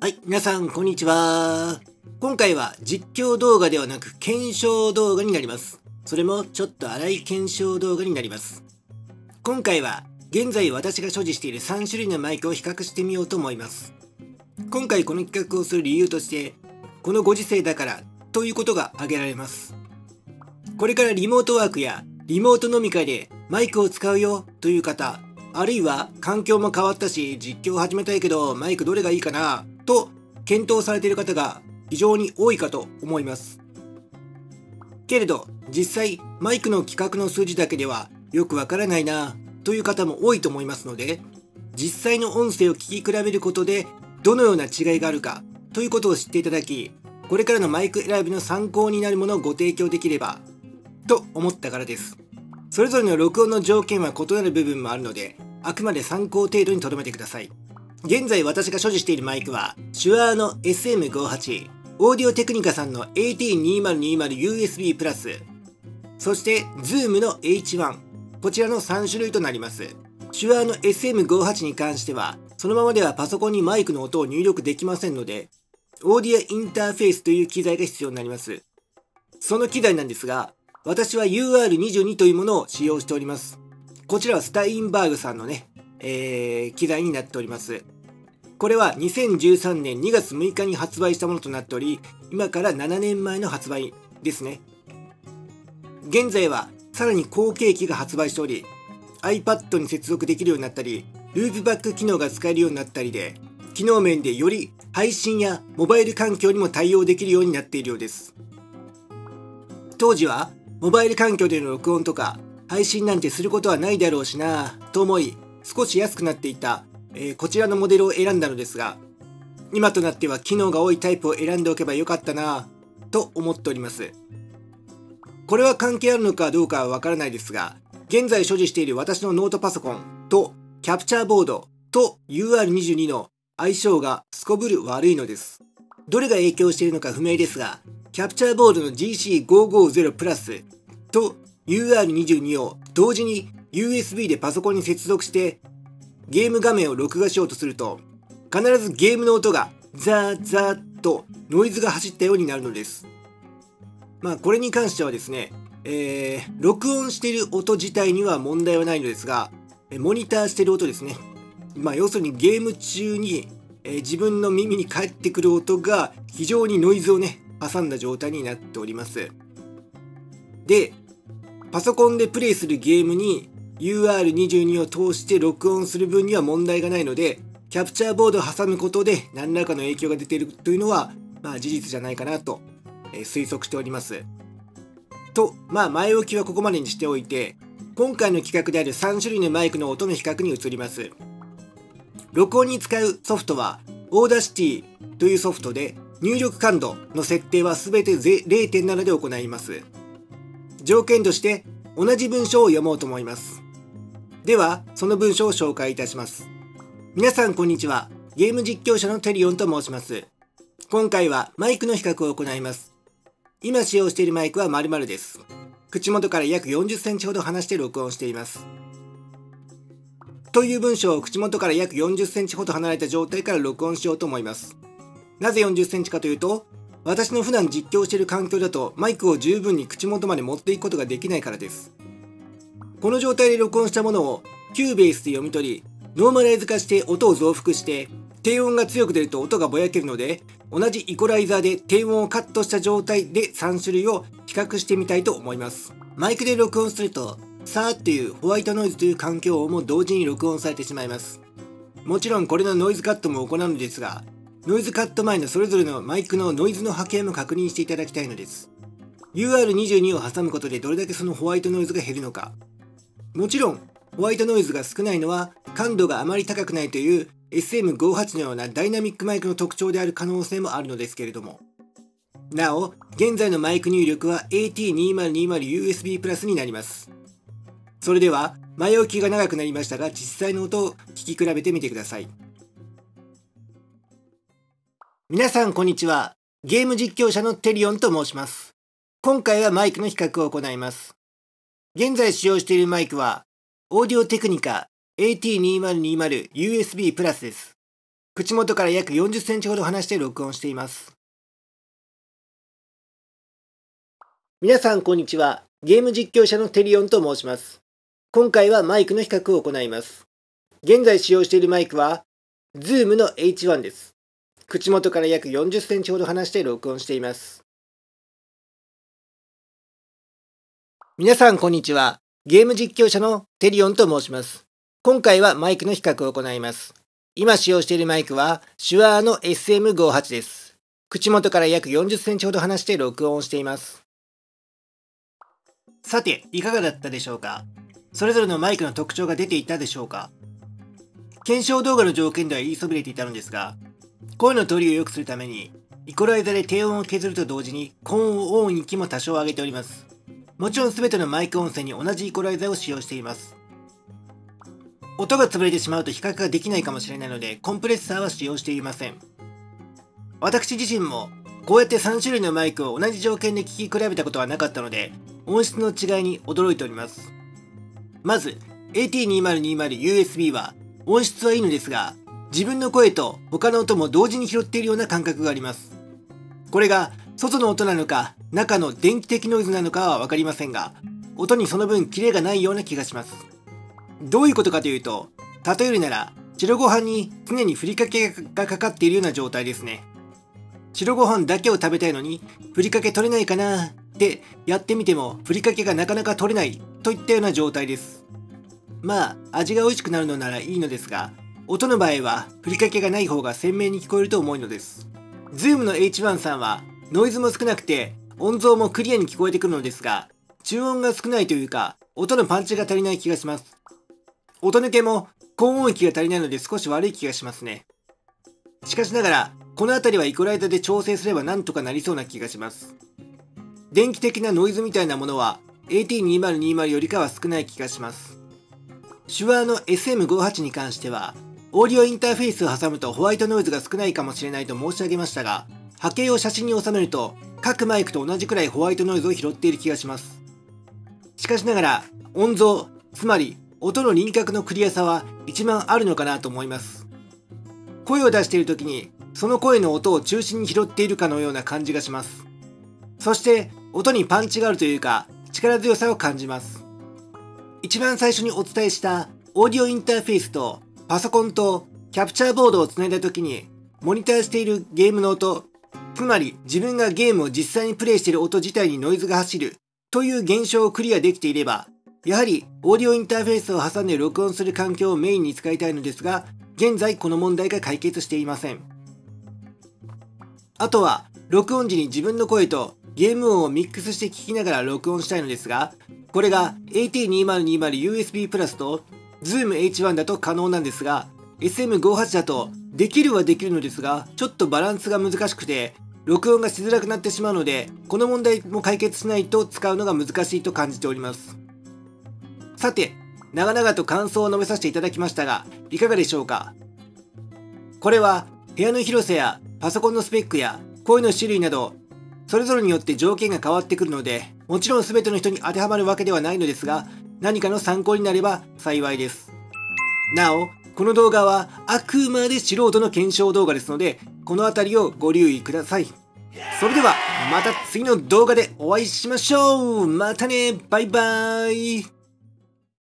はい、皆さん、こんにちは。今回は実況動画ではなく検証動画になります。それもちょっと荒い検証動画になります。今回は現在私が所持している3種類のマイクを比較してみようと思います。今回この企画をする理由として、このご時世だからということが挙げられます。これからリモートワークやリモート飲み会でマイクを使うよという方、あるいは環境も変わったし実況を始めたいけどマイクどれがいいかなと検討されている方が非常に多いかと思います。けれど実際マイクの規格の数字だけではよくわからないなという方も多いと思いますので実際の音声を聞き比べることでどのような違いがあるかということを知っていただきこれからのマイク選びの参考になるものをご提供できればと思ったからですそれぞれの録音の条件は異なる部分もあるのであくまで参考程度に留めてください現在私が所持しているマイクは手話の SM58 オーディオテクニカさんの AT2020USB プラスそして Zoom の H1 こちらの3種類となります。手話の SM58 に関してはそのままではパソコンにマイクの音を入力できませんのでオーディアインターフェースという機材が必要になります。その機材なんですが私は UR22 というものを使用しております。こちらはスタインバーグさんのね、えー、機材になっております。これは2013年2月6日に発売したものとなっており今から7年前の発売ですね。現在はさらに後継機が発売しており iPad に接続できるようになったりループバック機能が使えるようになったりで機能面でより配信やモバイル環境にも対応できるようになっているようです。当時はモバイル環境での録音とか配信なんてすることはないだろうしなぁと思い少し安くなっていた、えー、こちらのモデルを選んだのですが今となっては機能が多いタイプを選んでおけばよかったなぁと思っております。これは関係あるのかどうかはわからないですが現在所持している私のノートパソコンとキャプチャーボードと UR22 の相性がすこぶる悪いのです。どれが影響しているのか不明ですがキャプチャーボードの GC550 プラスと UR22 を同時に USB でパソコンに接続してゲーム画面を録画しようとすると必ずゲームの音がザーザーとノイズが走ったようになるのです。まあこれに関してはですね、えー、録音している音自体には問題はないのですが、モニターしている音ですね。まあ要するにゲーム中に、えー、自分の耳に返ってくる音が非常にノイズをね、挟んだ状態になっております。で、パソコンでプレイするゲームに UR22 を通して録音する分には問題がないので、キャプチャーボードを挟むことで何らかの影響が出ているというのは、まあ事実じゃないかなと、え推測しております。と、まあ前置きはここまでにしておいて、今回の企画である3種類のマイクの音の比較に移ります。録音に使うソフトは、 Audacity というソフトで、入力感度の設定は全て0.7で行います。条件として同じ文章を読もうと思います。では、その文章を紹介いたします。皆さんこんにちは。ゲーム実況者のテリオンと申します。今回はマイクの比較を行います。今使用しているマイクは〇〇です。口元から約40センチほど離して録音しています。という文章を口元から約40センチほど離れた状態から録音しようと思います。なぜ40センチかというと、私の普段実況している環境だとマイクを十分に口元まで持っていくことができないからです。この状態で録音したものを Cubase で読み取り、ノーマライズ化して音を増幅して、低音が強く出ると音がぼやけるので、同じイコライザーで低音をカットした状態で3種類を比較してみたいと思います。マイクで録音すると、サーというホワイトノイズという環境音も同時に録音されてしまいます。もちろんこれのノイズカットも行うのですが、ノイズカット前のそれぞれのマイクのノイズの波形も確認していただきたいのです。UR22 を挟むことでどれだけそのホワイトノイズが減るのか。もちろん、ホワイトノイズが少ないのは感度があまり高くないという SM58 のようなダイナミックマイクの特徴である可能性もあるのですけれども。なお、現在のマイク入力は AT2020USB プラスになります。それでは、前置きが長くなりましたが、実際の音を聞き比べてみてください。皆さんこんにちは。ゲーム実況者のテリオンと申します。今回はマイクの比較を行います。現在使用しているマイクは、オーディオテクニカ AT2020USB プラスです。口元から約40センチほど離して録音しています。皆さんこんにちは。ゲーム実況者のテリオンと申します。今回はマイクの比較を行います。現在使用しているマイクは、Zoom の H1 です。口元から約40センチほど離して録音しています。皆さんこんにちは。ゲーム実況者のテリオンと申します。今回はマイクの比較を行います。今使用しているマイクは、手話の SM58 です。口元から約40センチほど離して録音しています。さて、いかがだったでしょうか？それぞれのマイクの特徴が出ていたでしょうか？検証動画の条件では言いそびれていたのですが、声の通りを良くするために、イコライザで低音を削ると同時に高音域も多少上げております。もちろん全てのマイク音声に同じイコライザーを使用しています。音が潰れてしまうと比較ができないかもしれないので、コンプレッサーは使用していません。私自身も、こうやって3種類のマイクを同じ条件で聞き比べたことはなかったので、音質の違いに驚いております。まず、AT2020USB は、音質はいいのですが、自分の声と他の音も同時に拾っているような感覚があります。これが、外の音なのか、中の電気的ノイズなのかはわかりませんが、音にその分キレがないような気がします。どういうことかというと、例えるなら、白ご飯に常にふりかけがかかっているような状態ですね。白ご飯だけを食べたいのに、ふりかけ取れないかなってやってみても、ふりかけがなかなか取れないといったような状態です。まあ、味が美味しくなるのならいいのですが、音の場合は、ふりかけがない方が鮮明に聞こえると思うのです。Zoom の H1 さんは、ノイズも少なくて、音像もクリアに聞こえてくるのですが、中音が少ないというか、音のパンチが足りない気がします。音抜けも高音域が足りないので少し悪い気がしますね。しかしながら、この辺りはイコライザで調整すればなんとかなりそうな気がします。電気的なノイズみたいなものは AT2020 よりかは少ない気がします。手話の SM58 に関しては、オーディオインターフェースを挟むとホワイトノイズが少ないかもしれないと申し上げましたが、波形を写真に収めると各マイクと同じくらいホワイトノイズを拾っている気がします。しかしながら、音像、つまり音の輪郭のクリアさは一番あるのかなと思います。声を出している時にその声の音を中心に拾っているかのような感じがします。そして音にパンチがあるというか力強さを感じます。一番最初にお伝えしたオーディオインターフェースとパソコンとキャプチャーボードをつないだ時にモニターしているゲームの音、つまり自分がゲームを実際にプレイしている音自体にノイズが走るという現象をクリアできていればやはりオーディオインターフェースを挟んで録音する環境をメインに使いたいのですが、現在この問題が解決していません。あとは、録音時に自分の声とゲーム音をミックスして聞きながら録音したいのですが、これが AT2020USB プラスと Zoom H1 だと可能なんですが、SM58 だとできるはできるのですが、ちょっとバランスが難しくて、録音がしづらくなってしまうので、この問題も解決しないと使うのが難しいと感じております。さて、長々と感想を述べさせていただきましたが、いかがでしょうか？これは、部屋の広さやパソコンのスペックや声の種類など、それぞれによって条件が変わってくるので、もちろん全ての人に当てはまるわけではないのですが、何かの参考になれば幸いです。なお、この動画はあくまで素人の検証動画ですので、この辺りをご留意ください。それでは、また次の動画でお会いしましょう。またね。バイバーイ。